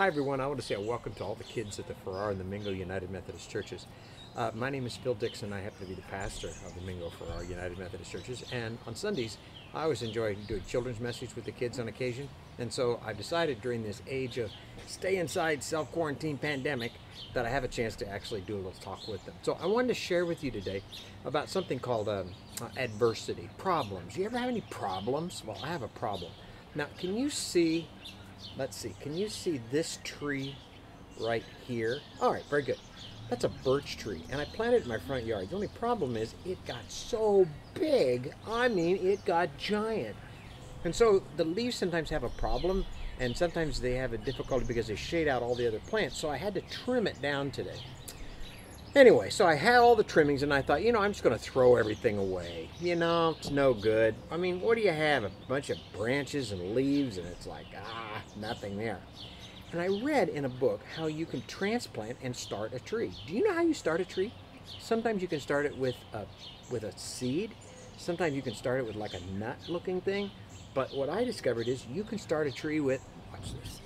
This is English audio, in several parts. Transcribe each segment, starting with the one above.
Hi, everyone. I want to say a welcome to all the kids at the Farrar and the Mingo United Methodist Churches. Uh, my name is Phil Dicks. I happen to be the pastor of the Mingo Farrar United Methodist Churches. And on Sundays, I always enjoy doing children's message with the kids on occasion. And so I've decided during this age of stay inside, self quarantine pandemic that I have a chance to actually do a little talk with them. So I wanted to share with you today about something called um, uh, adversity, problems. You ever have any problems? Well, I have a problem. Now, can you see Let's see, can you see this tree right here? All right, very good. That's a birch tree, and I planted it in my front yard. The only problem is it got so big, I mean, it got giant. And so the leaves sometimes have a problem, and sometimes they have a difficulty because they shade out all the other plants. So I had to trim it down today. Anyway, so I had all the trimmings and I thought, you know, I'm just going to throw everything away. You know, it's no good. I mean, what do you have? A bunch of branches and leaves and it's like, ah, nothing there. And I read in a book how you can transplant and start a tree. Do you know how you start a tree? Sometimes you can start it with a, with a seed. Sometimes you can start it with like a nut looking thing. But what I discovered is you can start a tree with, watch this.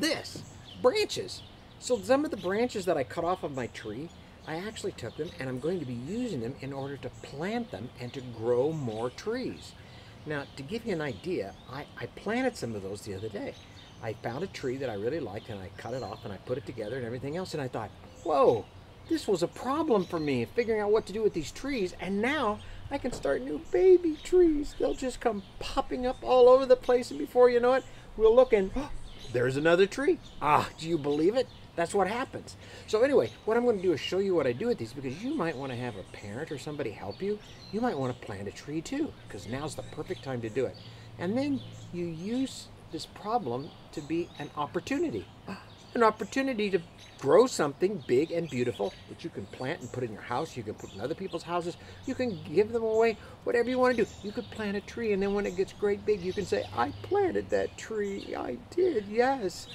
This branches. So some of the branches that I cut off of my tree, I actually took them and I'm going to be using them in order to plant them and to grow more trees. Now, to give you an idea, I, I planted some of those the other day. I found a tree that I really liked and I cut it off and I put it together and everything else and I thought, whoa, this was a problem for me figuring out what to do with these trees and now I can start new baby trees. They'll just come popping up all over the place and before you know it, we'll look and there's another tree. Ah, do you believe it? That's what happens. So anyway, what I'm going to do is show you what I do with these because you might want to have a parent or somebody help you. You might want to plant a tree too because now's the perfect time to do it. And then you use this problem to be an opportunity an opportunity to grow something big and beautiful that you can plant and put in your house. You can put in other people's houses. You can give them away, whatever you want to do. You could plant a tree, and then when it gets great big, you can say, I planted that tree. I did, yes.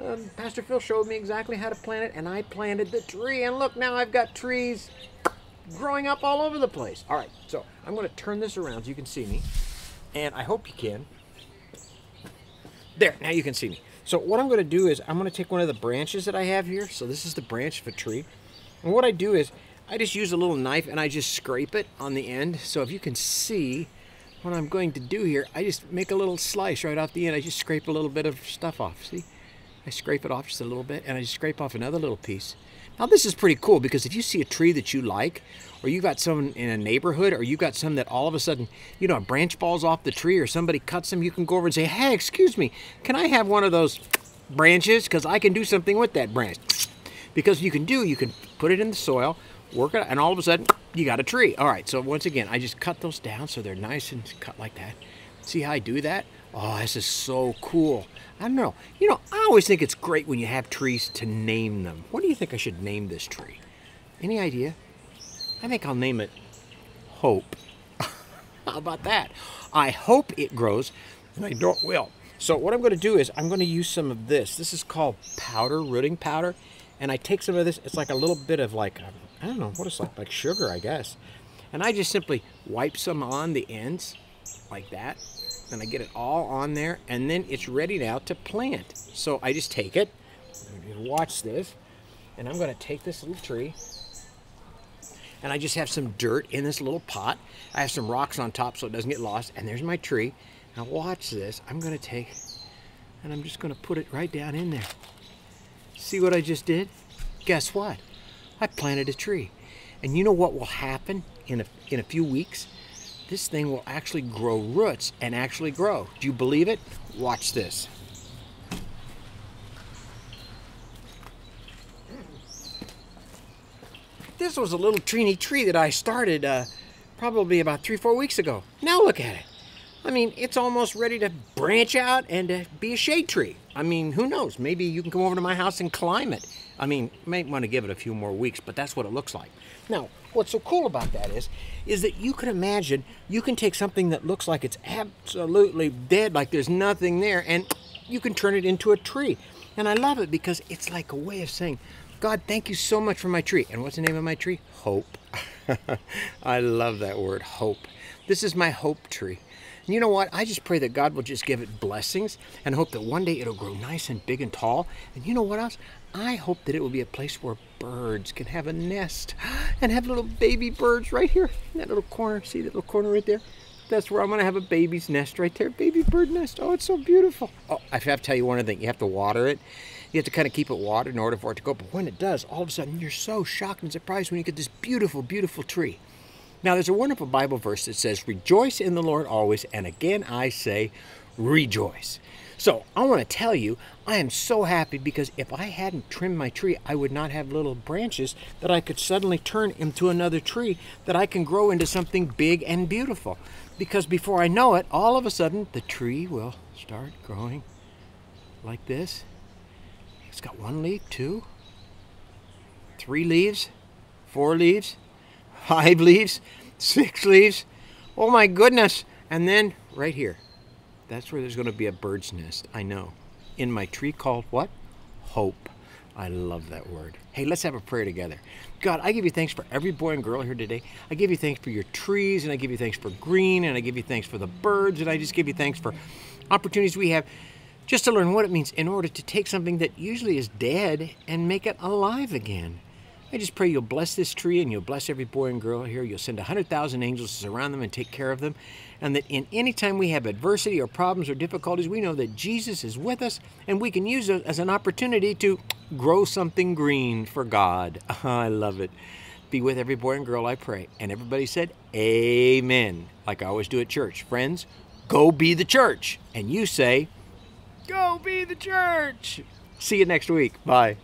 Um, Pastor Phil showed me exactly how to plant it, and I planted the tree. And look, now I've got trees growing up all over the place. All right, so I'm going to turn this around so you can see me, and I hope you can. There, now you can see me. So what I'm going to do is I'm going to take one of the branches that I have here. So this is the branch of a tree. And what I do is I just use a little knife and I just scrape it on the end. So if you can see what I'm going to do here, I just make a little slice right off the end. I just scrape a little bit of stuff off. See? I scrape it off just a little bit and I scrape off another little piece. Now this is pretty cool because if you see a tree that you like, or you got some in a neighborhood, or you got some that all of a sudden, you know, a branch falls off the tree or somebody cuts them, you can go over and say, hey, excuse me, can I have one of those branches? Because I can do something with that branch. Because you can do, you can put it in the soil, work it, and all of a sudden, you got a tree. All right, so once again, I just cut those down so they're nice and cut like that. See how I do that? Oh, this is so cool. I don't know. You know, I always think it's great when you have trees to name them. What do you think I should name this tree? Any idea? I think I'll name it Hope. How about that? I hope it grows, and I it will. So what I'm going to do is I'm going to use some of this. This is called powder, rooting powder. And I take some of this. It's like a little bit of like, I don't know, what it's like, like sugar, I guess. And I just simply wipe some on the ends like that and I get it all on there and then it's ready now to plant. So I just take it, watch this, and I'm to take this little tree and I just have some dirt in this little pot. I have some rocks on top so it doesn't get lost and there's my tree. Now watch this. I'm to take and I'm just to put it right down in there. See what I just did? Guess what? I planted a tree. And you know what will happen in a, in a few weeks? This thing will actually grow roots and actually grow. Do you believe it? Watch this. This was a little teeny tree that I started uh, probably about three, four weeks ago. Now look at it. I mean, it's almost ready to branch out and uh, be a shade tree. I mean, who knows? Maybe you can come over to my house and climb it. I mean, may want to give it a few more weeks, but that's what it looks like. Now, what's so cool about that is, is that you can imagine you can take something that looks like it's absolutely dead, like there's nothing there, and you can turn it into a tree. And I love it because it's like a way of saying, God, thank you so much for my tree. And what's the name of my tree? Hope. I love that word, hope. This is my hope tree. And you know what? I just pray that God will just give it blessings and hope that one day it'll grow nice and big and tall. And you know what else? I hope that it will be a place where birds can have a nest and have little baby birds right here in that little corner. See that little corner right there? That's where I'm going to have a baby's nest right there. Baby bird nest. Oh, it's so beautiful. Oh, I have to tell you one other thing. You have to water it. You have to kind of keep it watered in order for it to go. But when it does, all of a sudden, you're so shocked and surprised when you get this beautiful, beautiful tree. Now, there's a wonderful Bible verse that says, Rejoice in the Lord always. And again, I say, rejoice. So I want to tell you, I am so happy because if I hadn't trimmed my tree, I would not have little branches that I could suddenly turn into another tree that I can grow into something big and beautiful. Because before I know it, all of a sudden, the tree will start growing like this. It's got one leaf, two, three leaves, four leaves, five leaves, six leaves. Oh my goodness. And then right here, that's where there's going to be a bird's nest. I know. In my tree called what? Hope. I love that word. Hey, let's have a prayer together. God, I give you thanks for every boy and girl here today. I give you thanks for your trees, and I give you thanks for green, and I give you thanks for the birds, and I just give you thanks for opportunities we have just to learn what it means in order to take something that usually is dead and make it alive again. I just pray you'll bless this tree and you'll bless every boy and girl here. You'll send 100,000 angels to surround them and take care of them. And that in any time we have adversity or problems or difficulties, we know that Jesus is with us and we can use it as an opportunity to grow something green for God. Oh, I love it. Be with every boy and girl, I pray. And everybody said, Amen. Like I always do at church. Friends, go be the church. And you say, Go be the church. See you next week. Bye.